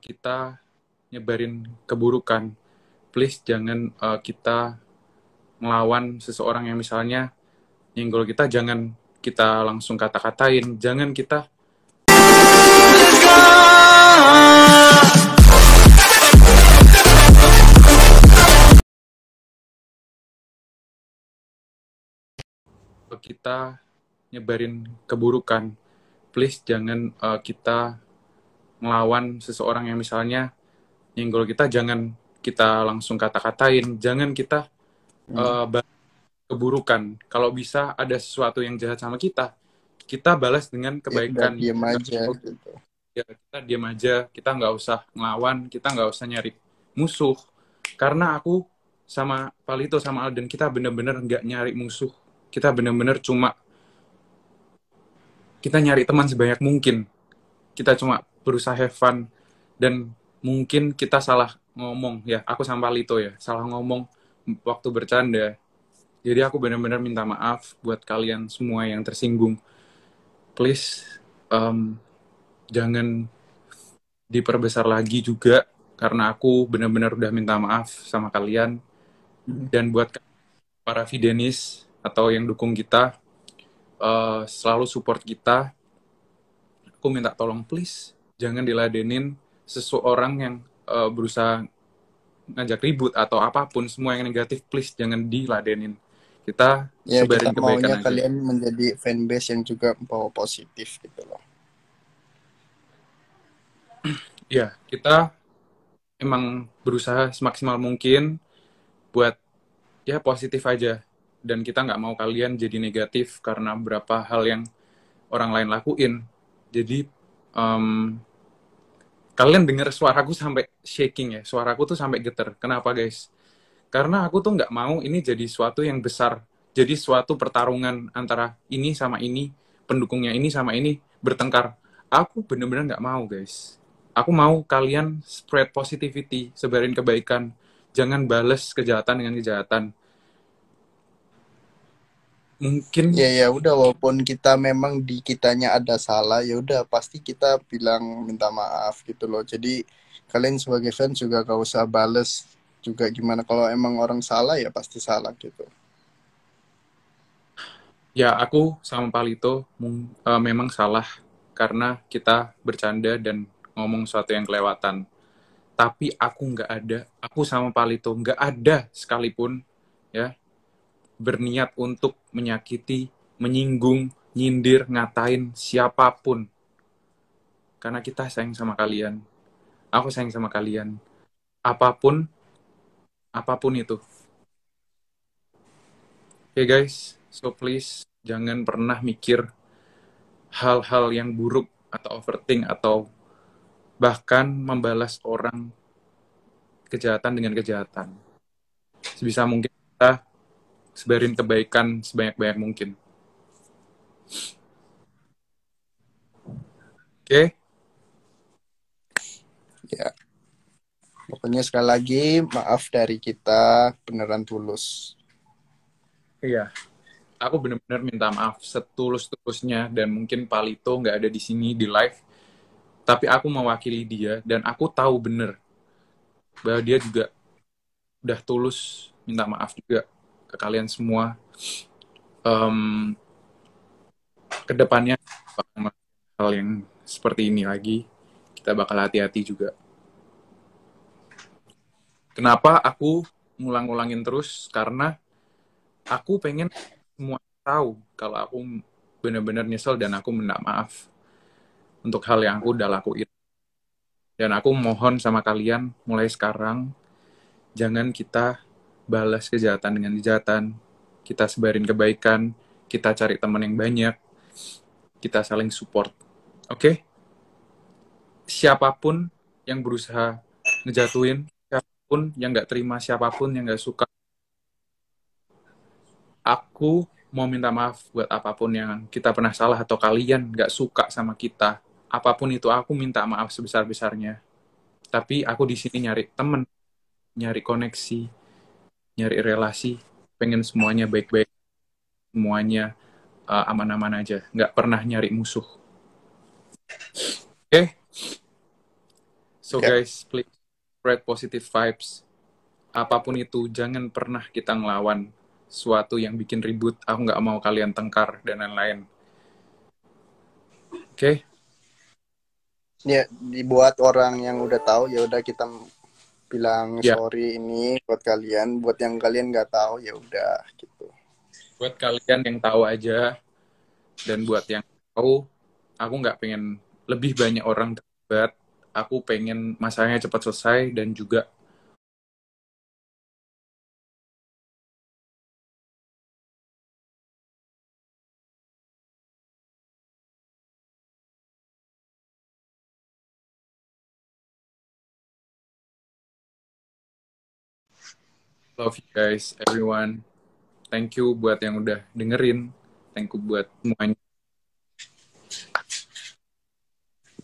kita nyebarin keburukan. Please jangan uh, kita melawan seseorang yang misalnya nyenggol kita, jangan kita langsung kata-katain, jangan kita kita nyebarin keburukan. Please jangan uh, kita melawan seseorang yang misalnya nyenggol kita, jangan kita langsung kata-katain, jangan kita uh, keburukan. Kalau bisa ada sesuatu yang jahat sama kita, kita balas dengan ya, kebaikan. Ya, diam aja gitu. Ya, kita diam aja, kita nggak usah ngelawan, kita nggak usah nyari musuh. Karena aku sama Palito sama Alden kita bener-bener nggak nyari musuh kita benar-benar cuma kita nyari teman sebanyak mungkin kita cuma berusaha have fun dan mungkin kita salah ngomong ya. Aku sama Lito ya salah ngomong waktu bercanda. Jadi aku benar-benar minta maaf buat kalian semua yang tersinggung. Please um, jangan diperbesar lagi juga karena aku benar-benar udah minta maaf sama kalian. Hmm. dan buat para videnis atau yang dukung kita uh, selalu support kita aku minta tolong please jangan diladenin seseorang yang uh, berusaha ngajak ribut atau apa pun semua yang negatif please jangan diladenin. Kita ya, sebarin kita kebaikan aja. kalian menjadi fanbase yang juga membawa positif gitu loh. Ya kita emang berusaha semaksimal mungkin buat ya positif aja. Dan kita nggak mau kalian jadi negatif karena berapa hal yang orang lain lakuin jadi um, kalian dengar suaraku sampai shaking ya. Suaraku tuh sampai geter kenapa guys? Karena aku tuh nggak mau ini jadi suatu yang besar. Jadi suatu pertarungan antara ini sama ini pendukungnya ini sama ini bertengkar. Aku bener-bener nggak mau guys. Aku mau kalian spread positivity sebarin kebaikan. Jangan bales kejahatan dengan kejahatan mungkin. Ya ya udah walaupun kita memang di kitanya ada salah ya udah pasti kita bilang minta maaf gitu loh. Jadi kalian sebagai fans juga gak usah bales juga gimana. Kalau emang orang salah ya pasti salah gitu. Ya aku sama Palito uh, memang salah karena kita bercanda dan ngomong sesuatu yang kelewatan. Tapi aku nggak ada aku sama Palito nggak ada sekalipun ya berniat untuk menyakiti, menyinggung, nyindir, ngatain siapa pun. Karena kita sayang sama kalian. Aku sayang sama kalian. Apa pun, apa pun itu. Oke okay guys, so please jangan pernah mikir hal-hal yang buruk atau overthink atau bahkan membalas orang kejahatan dengan kejahatan. Sebisa mungkin kita sebarin kebaikan sebanyak-banyak mungkin. Oke. Okay? Ya. Pokoknya sekali lagi maaf dari kita beneran tulus. Iya. Aku bener-bener minta maaf setulus-tulusnya dan mungkin Palito nggak ada di sini di live. Tapi aku mewakili dia dan aku tahu bener bahwa dia juga udah tulus minta maaf juga ke kalian semua. Um, ke depannya hal yang seperti ini lagi, kita bakal hati-hati juga. Kenapa aku ngulang-ulangin terus? Karena aku pengen semua tahu kalau aku benar-benar nyesel dan aku minta maaf untuk hal yang aku udah lakuin. Dan aku mohon sama kalian mulai sekarang jangan kita balas kejahatan dengan kejahatan, kita sebarin kebaikan, kita cari teman yang banyak, kita saling support. Oke? Okay? Siapa pun yang berusaha ngejatuhin, siapa pun yang nggak terima, siapa pun yang nggak suka, aku mau minta maaf buat apa pun yang kita pernah salah atau kalian nggak suka sama kita. Apa pun itu aku minta maaf sebesar-besarnya. Tapi aku di sini nyari temen, nyari koneksi, nyari relasi pengen semuanya baik-baik semuanya uh, aman-aman aja nggak pernah nyari musuh oke okay? So Ya. guys, please spread positive vibes. Apa pun itu, jangan pernah kita ngelawan suatu yang bikin ribut. Aku nggak mau kalian tengkar dan lain-lain. Oke, Ya, dibuat orang yang udah tahu ya udah kita bilang Ya. sorry ini buat kalian, buat yang kalian nggak tahu ya udah gitu. buat kalian yang tahu aja dan buat yang tahu, aku nggak pengen lebih banyak orang terlibat. Aku pengen masalahnya cepat selesai dan juga love you guys, everyone. Thank you buat yang udah dengerin. Thank you buat semuanya.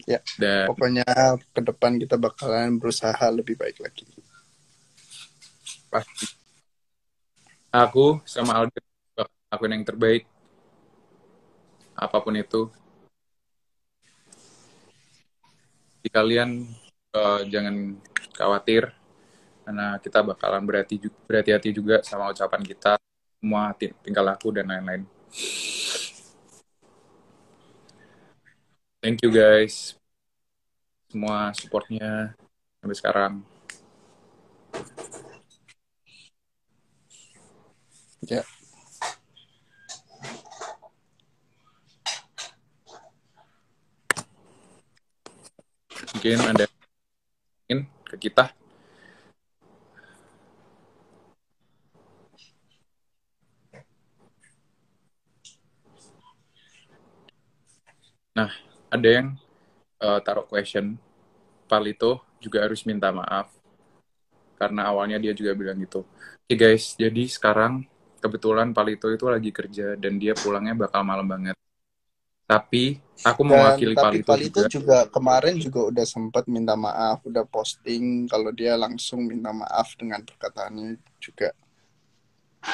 Ya. Dan Pokoknya ke depan kita bakalan berusaha lebih baik lagi. pasti aku sama bakal lakuin yang terbaik apa pun itu di kalian eh, jangan khawatir karena kita bakalan berhati berhati-hati juga sama ucapan kita semua ti- tingkah laku dan lain-lain. Thank you guys. Semua supportnya sampai sekarang. Ya. mungkin ada ingin ke kita nah ada yang eh, taruh question. Palito juga harus minta maaf. Karena awalnya dia juga bilang gitu. Oke guys jadi sekarang kebetulan Palito itu lagi kerja dan dia pulangnya bakal malam banget. Tapi aku Dan mewakili tapi Palito Palito juga. juga kemarin juga udah sempat minta maaf, udah posting kalau dia langsung minta maaf dengan perkataannya juga.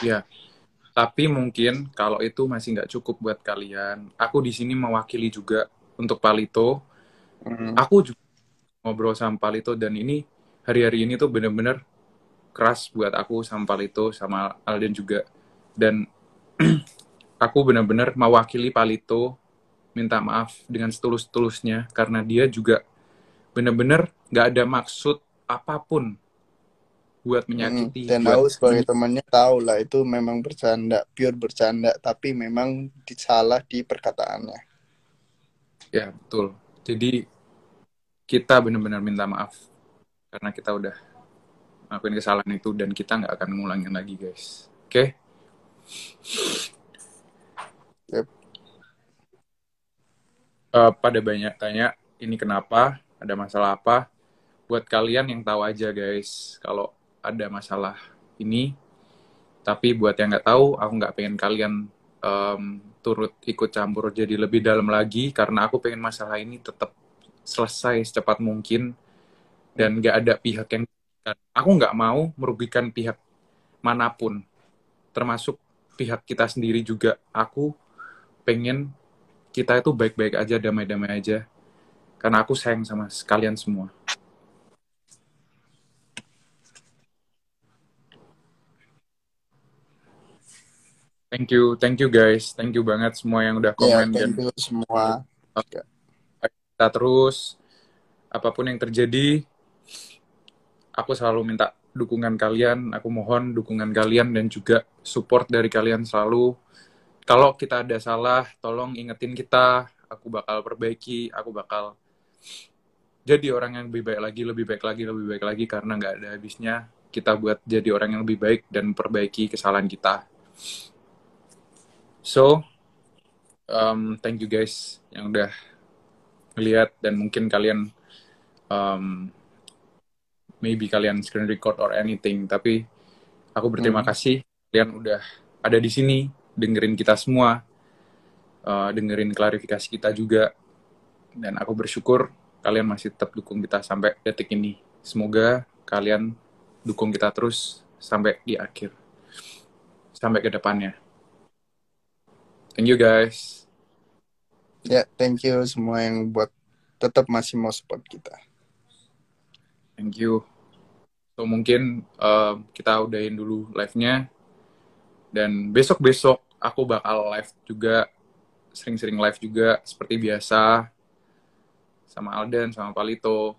Ya, tapi mungkin kalau itu masih nggak cukup buat kalian, aku di sini mewakili juga untuk Palito. Hmm. Aku juga ngobrol sama Palito dan ini hari-hari ini tuh bener-bener keras buat aku sama Palito sama Alden juga. Dan aku bener-bener mewakili Palito minta maaf dengan setulus-tulusnya karena dia juga bener-bener nggak ada maksud apa pun buat menyakiti. Hmm, Dan buat aku sebagai temannya tahu lah itu memang bercanda, pure bercanda, tapi memang disalah di perkataannya. Ya, betul. Jadi kita benar-benar minta maaf karena kita udah ngelakuin kesalahan itu dan kita nggak akan ngulangin lagi, guys. Oke? Yep. Eh, pada banyak tanya, ini kenapa? Ada masalah apa? Buat kalian yang tahu aja, guys, kalau ada masalah ini. Tapi buat yang nggak tahu, aku nggak pengen kalian em, turut ikut campur jadi lebih dalam lagi karena aku pengen masalah ini tetap selesai secepat mungkin dan nggak ada pihak yang aku nggak mau merugikan pihak mana pun termasuk pihak kita sendiri juga. Aku pengen kita itu baik-baik aja damai-damai aja. Karena aku sayang sama kalian semua thank you thank you guys. Thank you banget semua yang udah Ya, komen dan thank you semua. kita terus apa pun yang terjadi aku selalu minta dukungan kalian. Aku mohon dukungan kalian dan juga support dari kalian selalu. Kalau kita ada salah tolong ingetin kita. Aku bakal perbaiki aku bakal jadi orang yang lebih baik lagi lebih baik lagi lebih baik lagi karena nggak ada habisnya. Kita buat jadi orang yang lebih baik dan perbaiki kesalahan kita so um, thank you guys yang udah ngeliat dan mungkin kalian um, maybe kalian screen record or anything tapi aku berterima Hmm. kasih kalian udah ada di sini dengerin kita semua uh, dengerin klarifikasi kita juga dan aku bersyukur kalian masih tetap dukung kita sampai detik ini semoga kalian dukung kita terus sampai di akhir sampai ke depannya thank you guys Ya, thank you semua yang buat tetap masih mau support kita. Thank you. So mungkin uh, kita udahin dulu live-nya. Dan besok-besok aku bakal live juga. Sering-sering live juga seperti biasa. Sama Alden, sama Palito.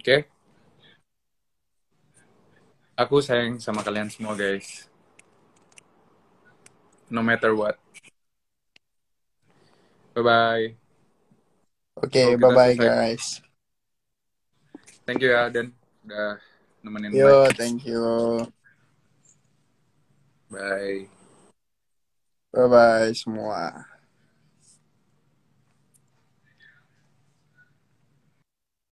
Oke? Okay? Aku sayang sama kalian semua guys. No matter what. Bye-bye. Oke, okay, bye-bye guys. Thank you ya, Dan. Udah nemenin Yo, live. thank you. Bye. Bye-bye semua.